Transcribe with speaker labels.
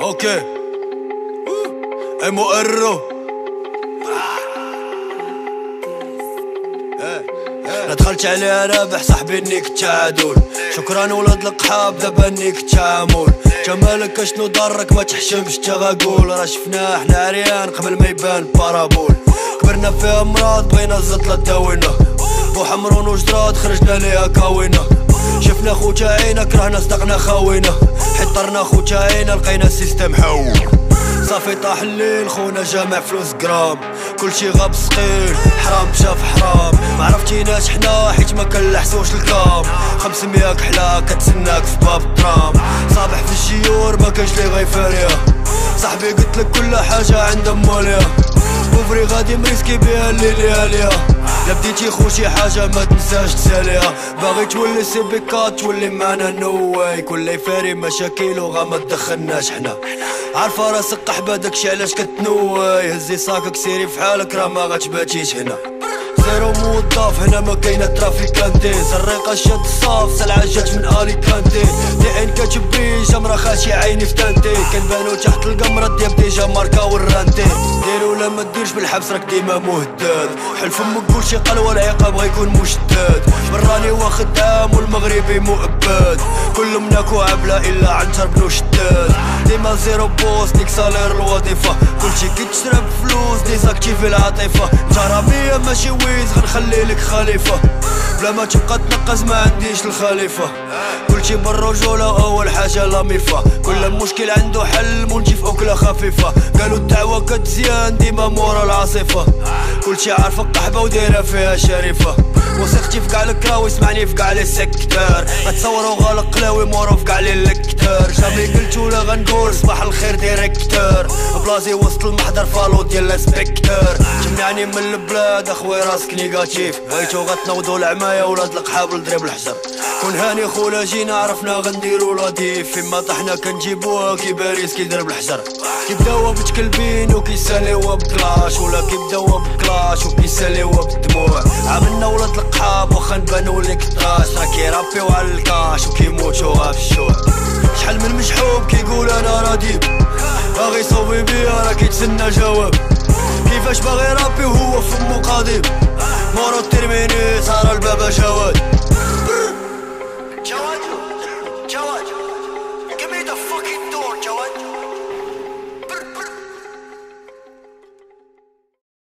Speaker 1: أوكي ام ارو أنا دخلت عليها رابح صاحبي إنك تعادل شكرا ولاد القحاب دابا إنك تعامل جمالك اشنو ضرك ما تحشمش تغاقول راه شفناه حنا عريان قبل ما يبان بارابول كبرنا فيها مراد بغينا الزطلة داوينا وحمرون وجدراد خرجنا ليها كاوينا شفنا خوتا عينا كرهنا صدقنا خاوينا. حطرنا خوتا عينا لقينا السيستم حول صافي طاح الليل خونا جامع فلوس جرام. كلشي غاب سقيل حرام شاف حرام. ما عرفتيناش حنا حيت ما كنلحسوش الكام. خمسمية كحلة كتسناك في باب الترام صابح في الجيور ما كانش لي غيفاريها صاحبي قلت لك كل حاجة عند ماليها بوفري غادي مريسكي بيها اللي عليها لا بديتي خو شي حاجة ما تنساش تساليها. باغي تولي سي بيكات تولي معنا نو واي كل يفاري مشاكل وغا ما تدخلناش حنا. عارفة راسك قحبة داكشي علاش كتنواي هزي صاكك سيري في حالك راه ما غتباتيش هنا زيرو موظف هنا ما كاينة ترافيكانتي. سريقه شاد الصاف سلعة جات من أليكانتي. دي إن كتبي جمرة خاشي عيني في تانتي كنبانو تحت القمرة ديال ديجا ماركا ورانتي. دير ولا ما ديرش بالحبس راك ديما مهدد. حل فمك قول شي قلوة العقاب غيكون مشدد براني واخد عام والمغربي مؤبد. كل مناكو عبلة إلا عنتر بنو شداد. ديما زيرو بوس ديك سالير الوظيفة. كلشي كيتشرب فلوس ديزاكتيفي العاطفة. جرامية ماشي ويز غنخلي لك خليفة. بلا ما تبقى تنقز ما عنديش الخليفة. كلشي بالرجولة أول حاجة لاميفا كل مشكل عنده حل منجي في أكلة خفيفة. قالوا الدعوة كتزيان ديما مورا العاصفة. كلشي عارفة قحبة ودايرة فيها شريفة. وثقتي في كاع الكراوي سمعني في كاع لي سيكتور غلق قلاوي مورو في كاع لي لكتور جامي قلت ولا غنقول صباح الخير ديريكتور بلازي وسط المحضر فالو ديال السبيكتور جمعني من البلاد أخوي راسك نيجاتيف. بغيتو غتنوضو العماية ولاد القحاب لضرب الحجر كون هاني خولا جينا عرفنا غنديرو لطيف فيما طحنا كنجيبوها كي باريس كيضرب الحجر كيبداو بتكلبين وكيساليو بكلاش. ولا كيبداو بكلاش وكيساليو بالدموع. عملنا ولاد القحاب واخا نبانو ليك طراش راه كيرابيو على الكاش وكيموتو في الشوع. كيفاش باغي رابي وهو فمو قاضي مورو الترميني صار البابا جواد